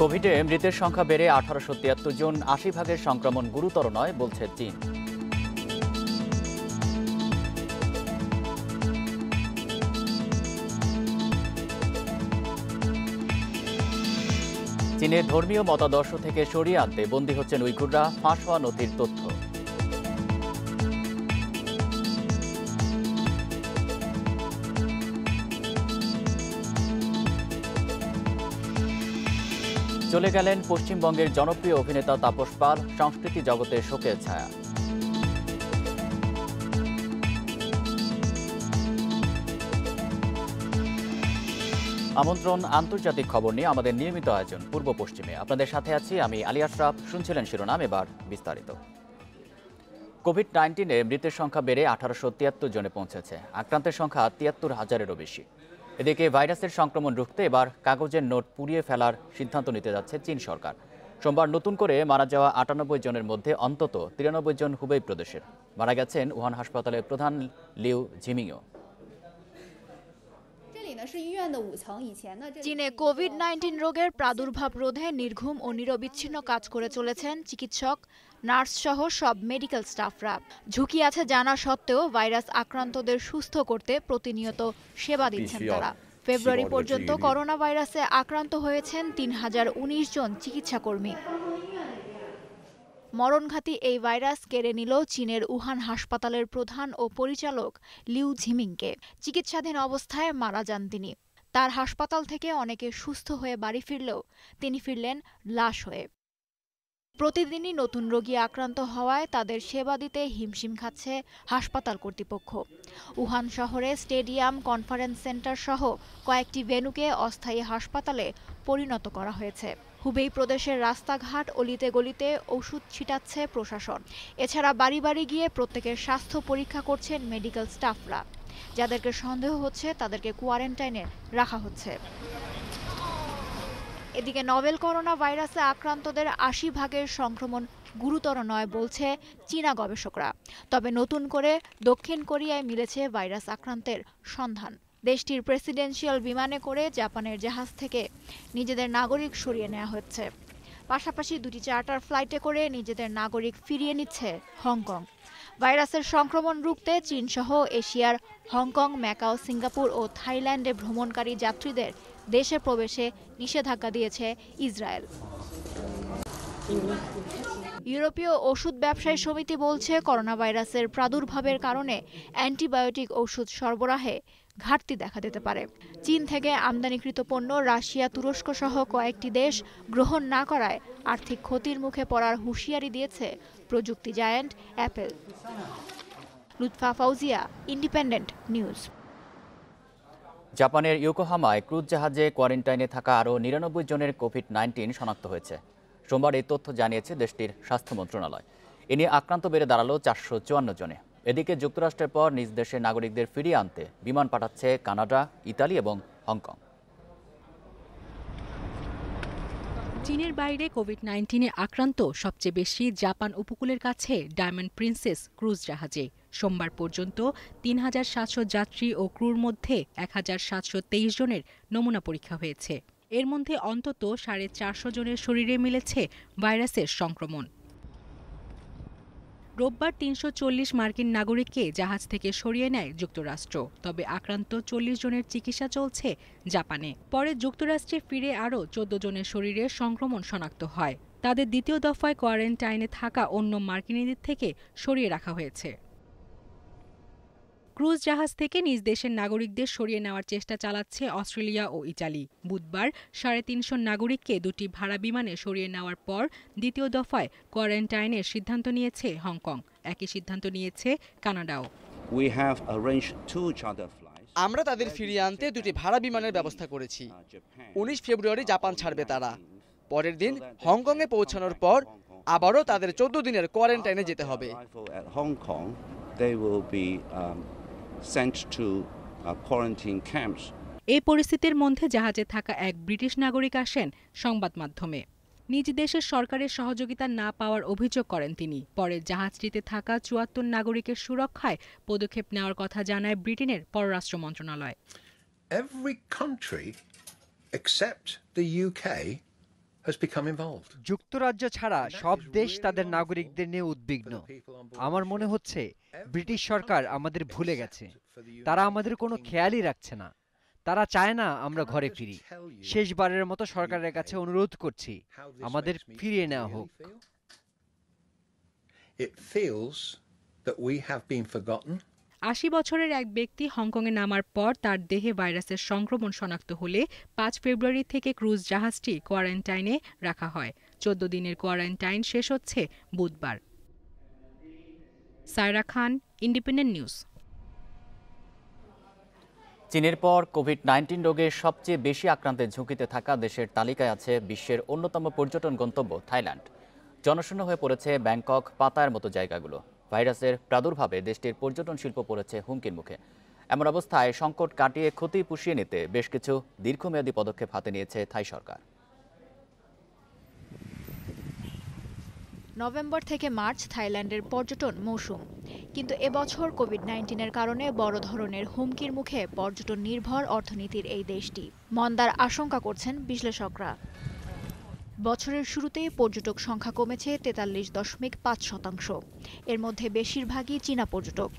কোভিডে মৃতের সংখ্যা বেড়ে আঠারোশো তিয়াত্তর জন আশি ভাগের সংক্রমণ গুরুতর নয়, বলছে চীন। চীনের ধর্মীয় মতাদর্শ থেকে সরিয়ে আনতে বন্দী হচ্ছেন উইঘুররা ফাঁস হওয়া নথির তথ্য। চলে গেলেন পশ্চিমবঙ্গের জনপ্রিয় অভিনেতা তাপস পাল, সংস্কৃতি জগতে শোকের ছায়া। আমন্ত্রণ, আন্তর্জাতিক খবর নিয়ে আমাদের নিয়মিত আয়োজন পূর্ব পশ্চিমে। আপনাদের সাথে আছি আমি আলী আশরাফ। শুনছিলেন শিরোনাম, এবার বিস্তারিত। কোভিড নাইন্টিনে মৃতের সংখ্যা বেড়ে আঠারোশো তিয়াত্তর জনে পৌঁছেছে। আক্রান্তের সংখ্যা তিয়াত্তর হাজারেরও বেশি। এদিকে ভাইরাসের সংক্রমণ রুখতে এবার কাগজের নোট পুড়িয়ে ফেলার সিদ্ধান্ত নিতে যাচ্ছে চীন সরকার। সোমবার নতুন করে মারা যাওয়া আটানব্বই জনের মধ্যে অন্তত তিরানব্বই জন হুবেই প্রদেশের। মারা গেছেন উহান হাসপাতালের প্রধান লিউ ঝিমিংও। চীনে কোভিড নাইন্টিন রোগের প্রাদুর্ভাব রোধে নির্ঘুম ও নিরবিচ্ছিন্ন কাজ করে চলেছেন চিকিৎসক নার্স সহ সব মেডিকেল স্টাফরা। ঝুঁকি আছে জানা সত্ত্বেও ভাইরাস আক্রান্তদের সুস্থ করতে প্রতিনিয়ত সেবা দিচ্ছেন তারা। ফেব্রুয়ারি পর্যন্ত করোনা ভাইরাসে আক্রান্ত হয়েছেন তিন হাজার উনিশ জন চিকিৎসাকর্মী। মরণঘাতী এই ভাইরাস কেড়ে নিল চীনের উহান হাসপাতালের প্রধান ও পরিচালক লিউ ঝিমিংকে। চিকিৎসাধীন অবস্থায় মারা যান তিনি। তার হাসপাতাল থেকে অনেকে সুস্থ হয়ে বাড়ি ফিরলেও তিনি ফিরলেন লাশ হয়ে। প্রতিদিনই নতুন রোগী আক্রান্ত হওয়ায় তাদের সেবা দিতে হিমশিম খাচ্ছে হাসপাতাল কর্তৃপক্ষ। উহান শহরে স্টেডিয়াম, কনফারেন্স সেন্টার সহ কয়েকটি ভেন্যুকে অস্থায়ী হাসপাতালে পরিণত করা হয়েছে। হুবেই প্রদেশের রাস্তাঘাট অলিতে গলিতে ওষুধ ছিটাচ্ছে প্রশাসন। এছাড়া বাড়ি বাড়ি গিয়ে প্রত্যেকের স্বাস্থ্য পরীক্ষা করছেন মেডিকেল স্টাফরা। যাদেরকে সন্দেহ হচ্ছে, তাদেরকে কোয়ারেন্টাইনে রাখা হচ্ছে। এদিকে নভেল করোনা ভাইরাসে আক্রান্তদের আশি ভাগের সংক্রমণ গুরুতর নয় বলছে চীনা গবেষকরা। তবে নতুন করে দক্ষিণ কোরিয়ায় মিলেছে ভাইরাস আক্রান্তের সন্ধান। দেশটির প্রেসিডেন্সিয়াল বিমানে করে জাপানের জাহাজ থেকে নিজেদের নাগরিক সরিয়ে নেওয়া হচ্ছে। পাশাপাশি দুটি চার্টার ফ্লাইটে করে নিজেদের নাগরিক ফিরিয়ে নিচ্ছে হংকং। ভাইরাসের সংক্রমণ রুখতে চীনসহ এশিয়ার হংকং, ম্যাকাও, সিঙ্গাপুর ও থাইল্যান্ডে ভ্রমণকারী যাত্রীদের দেশে প্রবেশে নিষেধাজ্ঞা দিয়েছে ইসরায়েল। ইউরোপীয় ওষুধ ব্যবসায়ী সমিতি বলছে করোনা ভাইরাসের প্রাদুর্ভাবের কারণে অ্যান্টিবায়োটিক ওষুধ সরবরাহে ঘাটতি দেখা দিতে পারে। চীন থেকে আমদানিকৃত পণ্য রাশিয়া তুরস্ক সহ কয়েকটি দেশ গ্রহণ না করায় আর্থিক ক্ষতির মুখে পড়ার হুঁশিয়ারি দিয়েছে প্রযুক্তি giant Apple. Lutfa Fauzia, Independent News. জাপানের ইয়োকোহামায় ক্রুজ জাহাজে কোয়ারেন্টাইনে থাকা আরও নিরানব্বই জনের কোভিড নাইন্টিন শনাক্ত হয়েছে। সোমবার এই তথ্য জানিয়েছে দেশটির স্বাস্থ্য মন্ত্রণালয়। এ নিয়ে আক্রান্ত বেড়ে দাঁড়াল চারশো চুয়ান্ন জনে। এদিকে যুক্তরাষ্ট্রের পর নিজ দেশের নাগরিকদের ফিরিয়ে আনতে বিমান পাঠাচ্ছে কানাডা, ইতালি এবং হংকং। চীনের বাইরে কোভিড নাইন্টিনে আক্রান্ত সবচেয়ে বেশি জাপান উপকূলের কাছে ডায়মন্ড প্রিন্সেস ক্রুজ জাহাজে। সোমবার পর্যন্ত তিন হাজার সাতশো যাত্রী ও ক্রুর মধ্যে এক হাজার সাতশো তেইশ জনের নমুনা পরীক্ষা হয়েছে। এর মধ্যে অন্তত সাড়ে চারশো জনের শরীরে মিলেছে ভাইরাসের সংক্রমণ। রোববার তিনশো চল্লিশ মার্কিন নাগরিককে জাহাজ থেকে সরিয়ে নেয় যুক্তরাষ্ট্র। তবে আক্রান্ত চল্লিশ জনের চিকিৎসা চলছে জাপানে। পরে যুক্তরাষ্ট্রে ফিরে আরও চোদ্দ জনের শরীরে সংক্রমণ শনাক্ত হয়। তাদের দ্বিতীয় দফায় কোয়ারেন্টাইনে থাকা অন্য মার্কিনীদের থেকে সরিয়ে রাখা হয়েছে। ক্রুজ জাহাজ থেকে নিজ দেশের নাগরিকদের সরিয়ে নেওয়ার চেষ্টা চালাচ্ছে অস্ট্রেলিয়া ও ইটালি। বুধবার সাড়ে তিনশো নাগরিককে দুটি ভাড়া বিমানে সরিয়ে নেওয়ার পর দ্বিতীয় দফায় কোয়ারেন্টাইনের সিদ্ধান্ত নিয়েছে হংকং। একই সিদ্ধান্ত নিয়েছে কানাডাও. আমরা তাদের ফিরিয়ে আনতে দুটি ভাড়া বিমানের ব্যবস্থা করেছি। উনিশ ফেব্রুয়ারি জাপান ছাড়বে তারা। পরের দিন হংকংয়ে পৌঁছানোর পর আবারও তাদের চোদ্দ দিনের কোয়ারেন্টাইনে যেতে হবে। Sent to uh, quarantine camps. এই পরিস্থিতির মধ্যে জাহাজে থাকা এক ব্রিটিশ নাগরিক আসেন সংবাদ মাধ্যমে নিজ দেশের সরকারের সহযোগিতা না পাওয়ার অভিযোগ করেন তিনি পরে জাহাজটিতে থাকা চুয়াত্তর নাগরিকের সুরক্ষায় পদক্ষেপ নেওয়ার কথা জানায় ব্রিটেনের পররাষ্ট্র মন্ত্রণালয় every country except the UK. যুক্তরাজ্য ছাড়া সব দেশ তাদের নাগরিকদের নিয়ে উদ্বিগ্ন। আমার মনে হচ্ছে ব্রিটিশ সরকার আমাদের ভুলে গেছে। তারা আমাদের কোনো খেয়ালই রাখছে না। তারা চায় না আমরা ঘরে ফিরি। শেষবারের মতো সরকারের কাছে অনুরোধ করছি আমাদের ফিরিয়ে নেওয়া হোক। It feels that we have been forgotten. আশি বছরের এক ব্যক্তি হংকংয়ে নামার পর তার দেহে ভাইরাসের সংক্রমণ শনাক্ত হলে পাঁচ ফেব্রুয়ারি থেকে ক্রুজ জাহাজটি কোয়ারেন্টাইনে রাখা হয়। চোদ্দ দিনের কোয়ারেন্টাইন শেষ হচ্ছে বুধবার। Saira Khan, Independent News. চীনের পর কোভিড নাইন্টিন রোগে সবচেয়ে বেশি আক্রান্তের ঝুঁকিতে থাকা দেশের তালিকায় আছে বিশ্বের অন্যতম পর্যটন গন্তব্য থাইল্যান্ড। জনশূন্য হয়ে পড়েছে ব্যাংকক পাতায়ের মতো জায়গাগুলো। ভাইরাসের প্রাদুর্ভাবে দেশটির পর্যটন শিল্প পড়েছে হুমকির মুখে। এমন অবস্থায় সংকট কাটিয়ে ক্ষতি পুষিয়ে নিতে বেশ কিছু দীর্ঘমেয়াদী পদক্ষেপ হাতে নিয়েছে থাই সরকার। নভেম্বর থেকে মার্চ থাইল্যান্ডের পর্যটন মৌসুম। কিন্তু এবছর কোভিড নাইন্টিনের কারণে বড় ধরনের হুমকির মুখে পর্যটন নির্ভর অর্থনীতির এই দেশটি। মন্দার আশঙ্কা করছেন বিশ্লেষকরা। বছরের শুরুতেই পর্যটক সংখ্যা কমেছে তেতাল্লিশ দশমিক পাঁচ শতাংশ। এর মধ্যে বেশিরভাগই চীনা পর্যটক।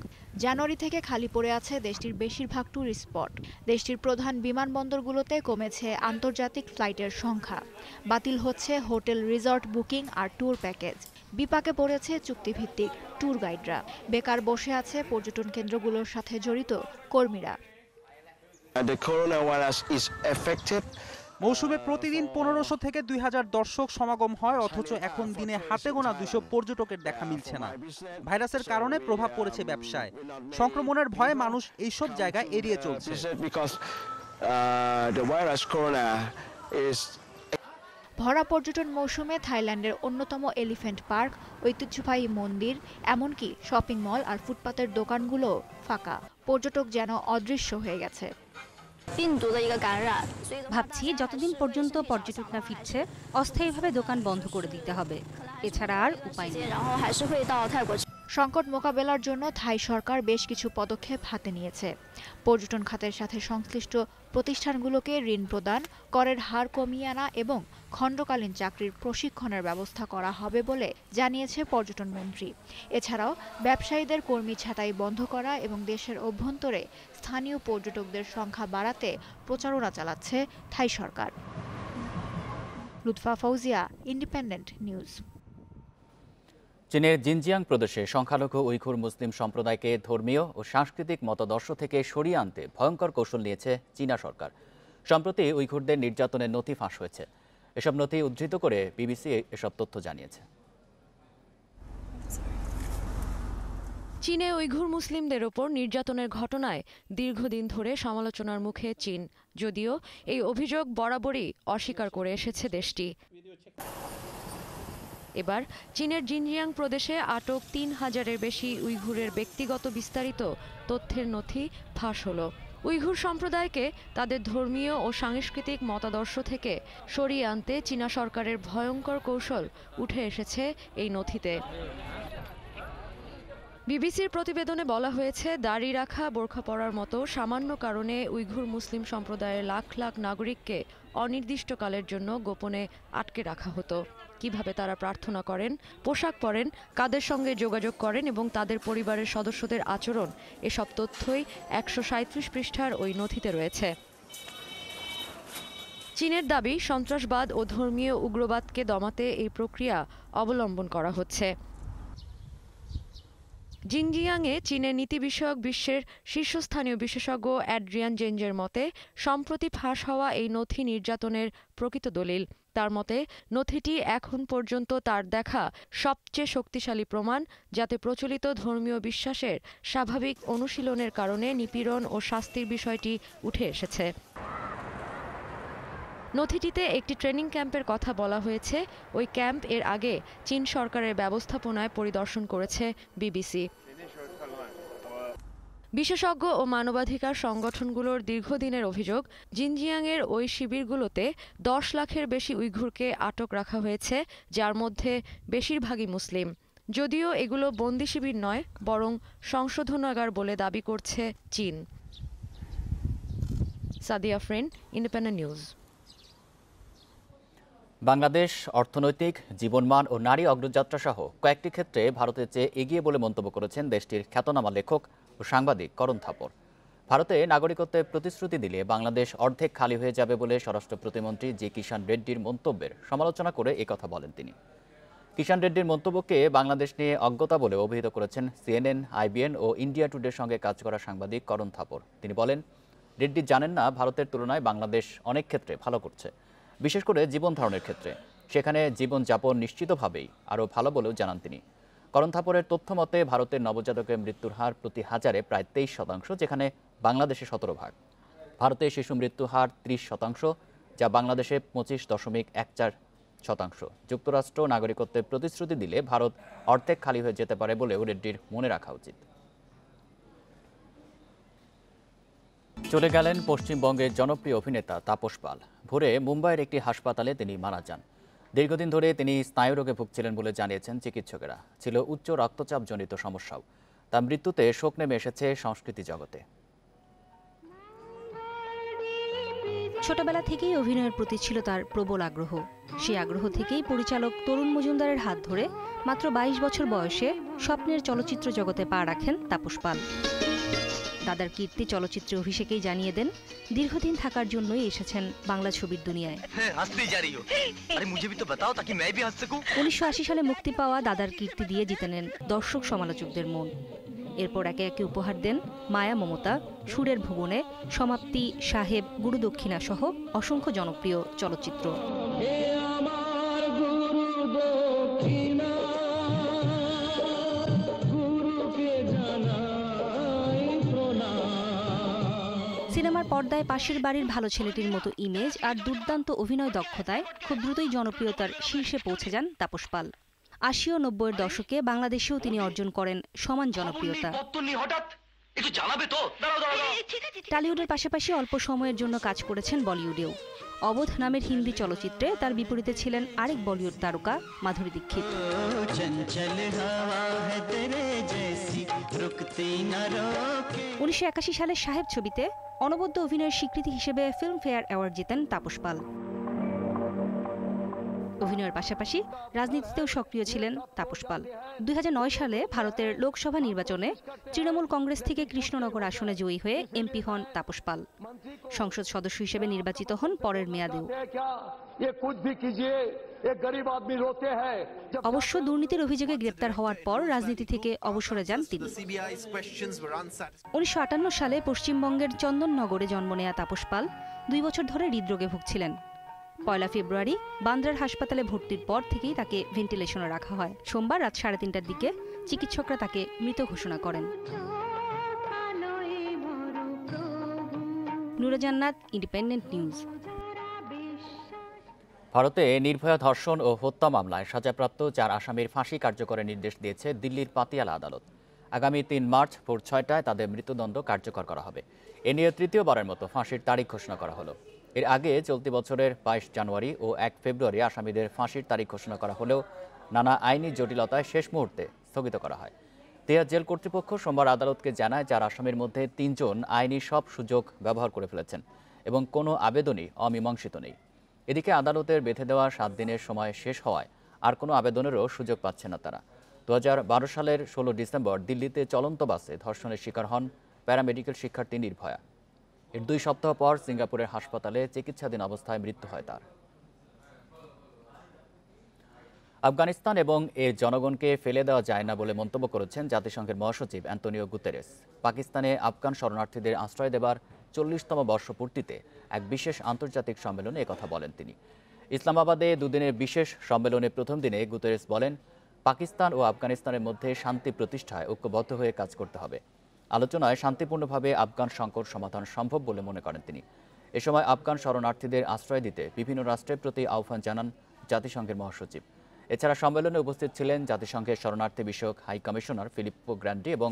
জানুয়ারি থেকে খালি পড়ে আছে দেশটির বেশিরভাগ ট্যুরিস্ট স্পট দেশটির প্রধান বিমানবন্দরগুলোতে কমেছে আন্তর্জাতিক ফ্লাইটের সংখ্যা। বাতিল হচ্ছে হোটেল রিসর্ট বুকিং আর ট্যুর প্যাকেজ। বিপাকে পড়েছে চুক্তিভিত্তিক ট্যুর গাইডরা। বেকার বসে আছে পর্যটন কেন্দ্রগুলোর সাথে জড়িত কর্মীরা। মৌসুমে প্রতিদিন পনেরোশো থেকে দুই হাজার দর্শক সমাগম হয়, অথচ এখন দিনে হাতে গোনা দুশো পর্যটকের দেখা মিলছে না। ভাইরাসের কারণে প্রভাব পড়েছে ব্যবসায়। সংক্রমণের ভয়ে মানুষ এইসব জায়গা এড়িয়ে চলছে। ভরা পর্যটন মৌসুমে থাইল্যান্ডের অন্যতম এলিফ্যান্ট পার্ক, ঐতিহ্যবাহী মন্দির, এমনকি শপিং মল আর ফুটপাতের দোকানগুলো ফাঁকা। পর্যটক যেন অদৃশ্য হয়ে গেছে। ভাবছি যতদিন পর্যন্ত পর্যটক না ফিরছে, অস্থায়ীভাবে দোকান বন্ধ করে দিতে হবে। এছাড়া আর উপায় নেই। সংকট মোকাবেলার জন্য থাই সরকার বেশ কিছু পদক্ষেপ হাতে নিয়েছে। পর্যটন খাতের সাথে সংশ্লিষ্ট প্রতিষ্ঠানগুলোকে ঋণ প্রদান, করের হার কমিয়ে আনা এবং খণ্ডকালীন চাকরির প্রশিক্ষণের ব্যবস্থা করা হবে বলে জানিয়েছে পর্যটন মন্ত্রী। এছাড়াও ব্যবসায়ীদের কর্মী ছাঁটাই বন্ধ করা এবং দেশের অভ্যন্তরে স্থানীয় পর্যটকদের সংখ্যা বাড়াতে প্রচারণা চালাচ্ছে থাই সরকার। Lutfa Fauzia Independent News. চীনের জিনজিয়াং প্রদেশে সংখ্যালঘু উইঘুর মুসলিম সম্প্রদায়কে ধর্মীয় ও সাংস্কৃতিক মতাদর্শ থেকে সরিয়ে আনতে ভয়ঙ্কর কৌশল নিয়েছে চীনা সরকার। সম্প্রতি উইঘুরদের নির্যাতনের নথি ফাঁস হয়েছে। এসব নথি উদ্ধৃত করে বিবিসি এসব তথ্য জানিয়েছে। চীনে উইঘুর মুসলিমদের ওপর নির্যাতনের ঘটনায় দীর্ঘদিন ধরে সমালোচনার মুখে চীন। যদিও এই অভিযোগ বরাবরই অস্বীকার করে এসেছে দেশটি। এবার চীনের জিনজিয়াং প্রদেশে আটক তিন হাজারের বেশি উইঘুরের ব্যক্তিগত বিস্তারিত তথ্যের নথি ফাঁস হলো। উইঘুর সম্প্রদায়কে তাদের ধর্মীয় ও সাংস্কৃতিক মতাদর্শ থেকে সরিয়ে আনতে চীনা সরকারের ভয়ঙ্কর কৌশল উঠে এসেছে এই নথিতে। বিবিসির প্রতিবেদনে বলা হয়েছে, দাড়ি রাখা, বোরখা পরার মতো সামান্য কারণে উইঘুর মুসলিম সম্প্রদায়ের লাখ লাখ নাগরিককে অনির্দিষ্টকালের জন্য গোপনে আটকে রাখা হতো। কীভাবে তারা প্রার্থনা করেন, পোশাক পরেন, কাদের সঙ্গে যোগাযোগ করেন এবং তাদের পরিবারের সদস্যদের আচরণ, এসব তথ্যই একশো পৃষ্ঠার ওই নথিতে রয়েছে। চীনের দাবি, সন্ত্রাসবাদ ও ধর্মীয় উগ্রবাদকে দমাতে এই প্রক্রিয়া অবলম্বন করা হচ্ছে। জিনজিয়াংয়ে চীনের নীতি বিষয়ক বিশ্বের শীর্ষস্থানীয় বিশেষজ্ঞ অ্যাড্রিয়ান জেঞ্জের মতে, সম্প্রতি ফাঁস হওয়া এই নথি নির্যাতনের প্রকৃত দলিল। তার মতে, নথিটি এখন পর্যন্ত তার দেখা সবচেয়ে শক্তিশালী প্রমাণ, যাতে প্রচলিত ধর্মীয় বিশ্বাসের স্বাভাবিক অনুশীলনের কারণে নিপীড়ন ও শাস্তির বিষয়টি উঠে এসেছে। নথিটিতে একটি ট্রেনিং ক্যাম্পের কথা বলা হয়েছে। ওই ক্যাম্প এর আগে চীন সরকারের ব্যবস্থাপনায় পরিদর্শন করেছে বিবিসি। বিশেষজ্ঞ ও মানবাধিকার সংগঠনগুলোর দীর্ঘদিনের অভিযোগ, জিনজিয়াংয়ের ওই শিবিরগুলোতে দশ লাখের বেশি উইঘুরকে আটক রাখা হয়েছে, যার মধ্যে বেশিরভাগই মুসলিম। যদিও এগুলো বন্দি শিবির নয়, বরং সংশোধনাগার বলে দাবি করছে চীন। Sadia Fren, Independent News. Bangladesh অর্থনৈতিক, জীবনমান ও নারী অগ্রযাত্রা সহ কয়েকটি ক্ষেত্রে ভারতের চেয়ে এগিয়ে বলে মন্তব্য করেছেন দেশটির খ্যাতনামা লেখক ও সাংবাদিক করণ থাপর। ভারতে নাগরিকত্বের প্রতিশ্রুতি দিলে বাংলাদেশ অর্ধেক খালি হয়ে যাবে বলে স্বরাষ্ট্র প্রতিমন্ত্রী জি কিষাণ রেড্ডির মন্তব্যের সমালোচনা করে কথা বলেন তিনি। কিষাণ রেড্ডির মন্তব্যকে বাংলাদেশ নিয়ে অজ্ঞতা বলে অভিহিত করেছেন সিএনএন, আইবিএন ও ইন্ডিয়া টুডের সঙ্গে কাজ করা সাংবাদিক করণ থাপর। তিনি বলেন, রেড্ডি জানেন না ভারতের তুলনায় বাংলাদেশ অনেক ক্ষেত্রে ভালো করছে। বিশেষ করে জীবন ধারণের ক্ষেত্রে। সেখানে জীবনযাপন নিশ্চিতভাবেই আরও ভালো বলেও জানান তিনি। করণ থাপরের তথ্য মতে, ভারতের নবজাতকের মৃত্যুর হার প্রতি হাজারে প্রায় তেইশ শতাংশ, যেখানে বাংলাদেশে সতেরো ভাগ। ভারতে শিশু মৃত্যু হার ত্রিশ শতাংশ, যা বাংলাদেশে পঁচিশ দশমিক এক চার শতাংশ। যুক্তরাষ্ট্র নাগরিকত্বের প্রতিশ্রুতি দিলে ভারত অর্ধেক খালি হয়ে যেতে পারে বলেও রেড্ডির মনে রাখা উচিত। চলে গেলেন পশ্চিমবঙ্গের জনপ্রিয় অভিনেতা তাপস পাল। ভোরে মুম্বাইয়ের একটি হাসপাতালে তিনি মারা যান। দীর্ঘদিন ধরে তিনি স্নায়ুরোগে ভুগছিলেন বলে জানিয়েছেন চিকিৎসকেরা। ছিল উচ্চ রক্তচাপজনিত সমস্যাও। তার মৃত্যুতে শোক নেমে এসেছে সংস্কৃতি জগতে। ছোটবেলা থেকেই অভিনয়ের প্রতি ছিল তার প্রবল আগ্রহ। সেই আগ্রহ থেকেই পরিচালক তরুণ মজুমদারের হাত ধরে মাত্র ২২ বছর বয়সে স্বপ্নের চলচ্চিত্র জগতে পা রাখেন তাপস পাল। দাদার কীর্তি চলচ্চিত্রে অভিষেকেই জানিয়ে দেন দীর্ঘদিন থাকার জন্যই এসেছেন বাংলা ছবির দুনিয়ায়। উনিশশো আশি সালে মুক্তি পাওয়া দাদার কীর্তি দিয়ে জিতে নেন দর্শক সমালোচকদের মন। এরপর একে একে উপহার দেন মায়া মমতা সুরের ভুবনে সমাপ্তি সাহেব গুরু দক্ষিণা সহ অসংখ্য জনপ্রিয় চলচ্চিত্র। পর্দায় পাশের বাড়ির ভালো ছেলেটির মতো ইমেজ আর দুর্দান্ত অভিনয় দক্ষতায় খুব দ্রুতই জনপ্রিয়তার শীর্ষে পৌঁছে যান তাপস পাল। আশি ও নব্বইয়ের দশকে বাংলাদেশেও তিনি অর্জন করেন সমান জনপ্রিয়তা। টালিউডের পাশাপাশি অল্প সময়ের জন্য কাজ করেছেন বলিউডেও। অবোধ নামের হিন্দি চলচ্চিত্রে তার বিপরীতে ছিলেন আরেক বলিউড তারকা মাধুরী দীক্ষিত। উনিশশো একাশি সালে সাহেব ছবিতে অনবদ্য অভিনয়ের স্বীকৃতি হিসেবে ফিল্মফেয়ার অ্যাওয়ার্ড জিতেন তাপস পাল। অভিনয়ের পাশাপাশি রাজনীতিতেও সক্রিয় ছিলেন তাপস পাল। দুই সালে ভারতের লোকসভা নির্বাচনে তৃণমূল কংগ্রেস থেকে কৃষ্ণনগর আসনে জয়ী হয়ে এমপি হন তাপস পাল। সংসদ সদস্য হিসেবে নির্বাচিত হন পরের মেয়াদেও। অবশ্য দুর্নীতির অভিযোগে গ্রেপ্তার হওয়ার পর রাজনীতি থেকে অবসরে যান তিনি। উনিশশো আটান্ন সালে পশ্চিমবঙ্গের চন্দননগরে জন্ম নেয়া তাপস পাল দুই বছর ধরে হৃদরোগে ভুগছিলেন। পয়লা ফেব্রুয়ারি বান্দ্রার হাসপাতালে ভর্তির পর থেকেই তাকে ভেন্টিলেশনে রাখা হয়। সোমবার রাত সাড়ে তিনটার দিকে চিকিৎসকরা তাকে মৃত ঘোষণা করেন। নুরজান্নাত ইন্ডিপেন্ডেন্ট নিউজ ভারতে নির্ভয়া ধর্ষণ ও হত্যা মামলায় সাজাপ্রাপ্ত চার আসামির ফাঁসি কার্যকরের নির্দেশ দিয়েছে দিল্লির পাতিয়ালা আদালত। আগামী তিন মার্চ ভোর ছয়টায় তাদের মৃত্যুদণ্ড কার্যকর করা হবে। এ নিয়ে তৃতীয়বারের মতো ফাঁসির তারিখ ঘোষণা করা হলো। এর আগে চলতি বছরের বাইশ জানুয়ারি ও এক ফেব্রুয়ারি আসামিদের ফাঁসির তারিখ ঘোষণা করা হলেও নানা আইনি জটিলতায় শেষ মুহূর্তে স্থগিত করা হয়। তেহা জেল কর্তৃপক্ষ সোমবার আদালতকে জানায় চার আসামির মধ্যে তিনজন আইনি সব সুযোগ ব্যবহার করে ফেলেছেন এবং কোনো আবেদনই অমীমাংসিত নেই। এদিকে আদালতের বেঁধে দেওয়া সাত দিনের সময় শেষ হওয়ায় আর কোনো আবেদনেরও সুযোগ পাচ্ছে না তারা। দু হাজার বারো সালের ষোলো ডিসেম্বর দিল্লিতে চলন্ত বাসে ধর্ষণের শিকার হন প্যারামেডিক্যাল শিক্ষার্থী নির্ভয়া। এর দুই সপ্তাহ পর সিঙ্গাপুরের হাসপাতালে চিকিৎসাধীন অবস্থায় মৃত্যু হয় তার। আফগানিস্তান এবং এর জনগণকে ফেলে দেওয়া যায় না বলে মন্তব্য করেছেন জাতিসংঘের মহাসচিব অ্যান্তনিও গুতেরেস। পাকিস্তানে আফগান শরণার্থীদের আশ্রয় দেবার চল্লিশতম বর্ষপূর্তিতে এক বিশেষ আন্তর্জাতিক সম্মেলনে একথা বলেন তিনি। ইসলামাবাদে দুদিনের বিশেষ সম্মেলনের প্রথম দিনে গুতেরেস বলেন, পাকিস্তান ও আফগানিস্তানের মধ্যে শান্তি প্রতিষ্ঠায় ঐক্যবদ্ধ হয়ে কাজ করতে হবে। আলোচনায় শান্তিপূর্ণভাবে আফগান সংকট সমাধান সম্ভব বলে মনে করেন তিনি। এ সময় আফগান শরণার্থীদের আশ্রয় দিতে বিভিন্ন রাষ্ট্রের প্রতি আহ্বান জানান জাতিসংঘের মহাসচিব। এছাড়া সম্মেলনে উপস্থিত ছিলেন জাতিসংঘের শরণার্থী বিষয়ক হাই কমিশনার ফিলিপ্পো গ্র্যান্ডি এবং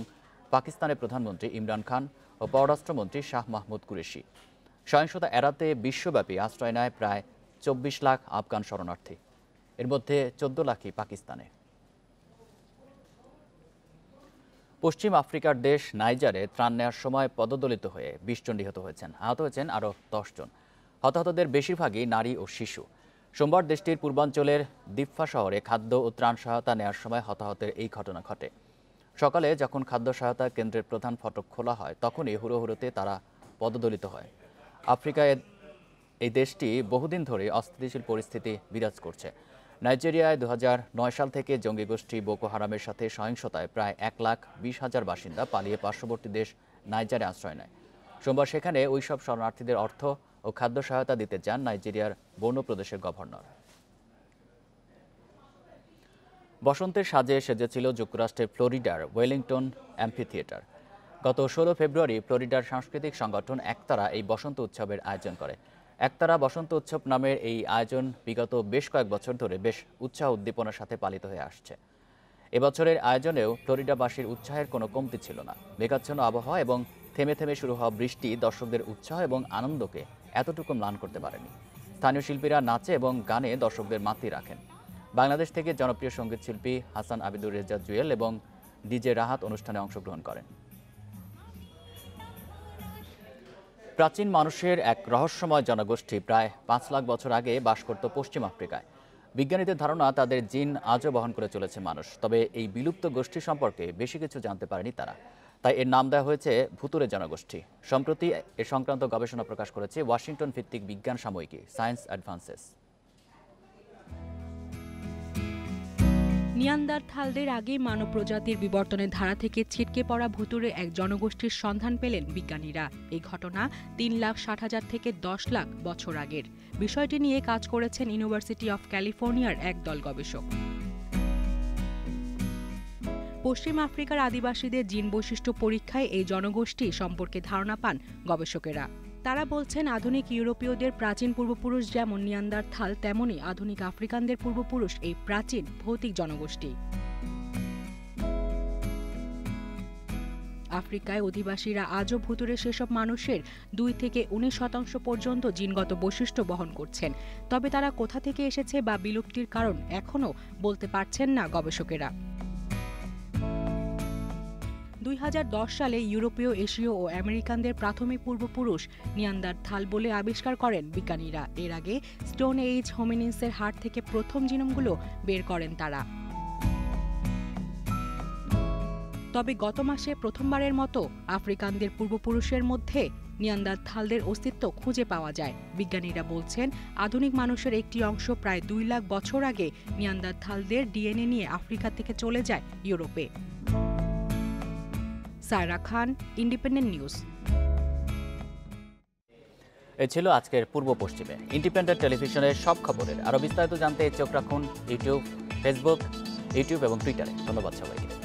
পাকিস্তানের প্রধানমন্ত্রী ইমরান খান ও পররাষ্ট্রমন্ত্রী শাহ মাহমুদ কুরেশি। সহিংসতা এড়াতে বিশ্বব্যাপী আশ্রয় নেয় প্রায় চব্বিশ লাখ আফগান শরণার্থী। এর মধ্যে চোদ্দ লাখই পাকিস্তানে পশ্চিম আফ্রিকার দেশ নাইজারে ত্রাণ নেওয়ার সময় পদদলিত হয়ে বিশ জন নিহত হয়েছেন। আহত হয়েছেন আরও জন। হতাহতদের বেশিরভাগই নারী ও শিশু। সোমবার দেশটির পূর্বাঞ্চলের দিফা শহরে খাদ্য ও ত্রাণ সহায়তা নেওয়ার সময় হতাহতের এই ঘটনা ঘটে। সকালে যখন খাদ্য সহায়তা কেন্দ্রের প্রধান ফটক খোলা হয়, তখনই হুড়ো হুড়োতে তারা পদদলিত হয়। আফ্রিকায় এই দেশটি বহুদিন ধরে অস্থিতিশীল পরিস্থিতি বিরাজ করছে। নাইজেরিয়ায় দু হাজার নয় সাল থেকে জঙ্গি গোষ্ঠী বোকো হারামের সাথে সহিংসতায় প্রায় এক লাখ বিশ হাজার বাসিন্দা পালিয়ে পার্শ্ববর্তী দেশ নাইজারে আশ্রয় নেয়। সোমবার সেখানে ওইসব শরণার্থীদের অর্থ ও খাদ্য সহায়তা দিতে যান নাইজেরিয়ার বন্য প্রদেশের গভর্নর। বসন্তের সাজে সেজেছিল যুক্তরাষ্ট্রের ফ্লোরিডার ওয়েলিংটন অ্যাম্পি থিয়েটার গত ষোলো ফেব্রুয়ারি ফ্লোরিডার সাংস্কৃতিক সংগঠন একতারা এই বসন্ত উৎসবের আয়োজন করে। একতারা বসন্ত উৎসব নামের এই আয়োজন বিগত বেশ কয়েক বছর ধরে বেশ উৎসাহ উদ্দীপনার সাথে পালিত হয়ে আসছে। এবছরের আয়োজনেও ফ্লোরিডাবাসীর উৎসাহের কোনো কমতি ছিল না। মেঘাচ্ছন্ন আবহাওয়া এবং থেমে থেমে শুরু হওয়া বৃষ্টি দর্শকদের উৎসাহ এবং আনন্দকে এতটুকু ম্লান করতে পারেনি। স্থানীয় শিল্পীরা নাচে এবং গানে দর্শকদের মাতিয়ে রাখেন। বাংলাদেশ থেকে জনপ্রিয় সংগীত শিল্পী হাসান আবিদুর রেজা জুয়েল এবং ডিজে রাহাত অনুষ্ঠানে অংশগ্রহণ করেন। প্রাচীন মানুষের এক রহস্যময় জনগোষ্ঠী প্রায় পাঁচ লাখ বছর আগে বাস করত পশ্চিম আফ্রিকায়। বিজ্ঞানীদের ধারণা, তাদের জিন আজও বহন করে চলেছে মানুষ। তবে এই বিলুপ্ত গোষ্ঠী সম্পর্কে বেশি কিছু জানতে পারেনি তারা। তাই এর নাম দেওয়া হয়েছে ভুতুরে জনগোষ্ঠী। সম্প্রতি এ সংক্রান্ত গবেষণা প্রকাশ করেছে ওয়াশিংটন ভিত্তিক বিজ্ঞান সাময়িকী, সায়েন্স অ্যাডভান্সেস। নিয়ান্দারথালদের আগে মানব প্রজাতির বিবর্তনের ধারা থেকে ছিটকে পড়া ভুতুরে এক জনগোষ্ঠীর সন্ধান পেলেন বিজ্ঞানীরা। এই ঘটনা তিন লাখ ষাট হাজার থেকে দশ লাখ বছর আগের। বিষয়টি নিয়ে কাজ করেছেন ইউনিভার্সিটি অফ ক্যালিফোর্নিয়ার এক দল গবেষক। পশ্চিম আফ্রিকার আদিবাসীদের জিন বৈশিষ্ট্য পরীক্ষায় এই জনগোষ্ঠী সম্পর্কে ধারণা পান গবেষকেরা। তারা বলছেন আধুনিক ইউরোপীয়দের প্রাচীন পূর্বপুরুষ যেমন নিয়ান্দার থাল তেমনই আধুনিক আফ্রিকানদের পূর্বপুরুষ এই প্রাচীন ভৌতিক জনগোষ্ঠী। আফ্রিকায় অধিবাসীরা আজও ভুতুরে সেসব মানুষের দুই থেকে উনিশ শতাংশ পর্যন্ত জিনগত বৈশিষ্ট্য বহন করছেন। তবে তারা কোথা থেকে এসেছে বা বিলুপ্তির কারণ এখনও বলতে পারছেন না গবেষকেরা। দুই হাজার দশ সালে ইউরোপীয়, এশীয় ও আমেরিকানদের প্রাথমিক পূর্বপুরুষ নিয়ান্দার থাল বলে আবিষ্কার করেন বিজ্ঞানীরা। এর আগে স্টোন এইজ হোমিনিন্সের হাট থেকে প্রথম জিনোমগুলো বের করেন তারা। তবে গত মাসে প্রথমবারের মতো আফ্রিকানদের পূর্বপুরুষের মধ্যে নিয়ান্দার থালদের অস্তিত্ব খুঁজে পাওয়া যায়। বিজ্ঞানীরা বলছেন, আধুনিক মানুষের একটি অংশ প্রায় দুই লাখ বছর আগে নিয়ান্দার থালদের ডিএনএ নিয়ে আফ্রিকা থেকে চলে যায় ইউরোপে। সায়রা খান ইন্ডিপেন্ডেন্ট নিউজ এ ছিল আজকের পূর্ব পশ্চিমে। ইন্ডিপেন্ডেন্ট টেলিভিশনের সব খবরের আরও বিস্তারিত জানতে চোখ রাখুন ইউটিউব ফেসবুক ইউটিউব এবং টুইটারে ধন্যবাদ সবাইকে।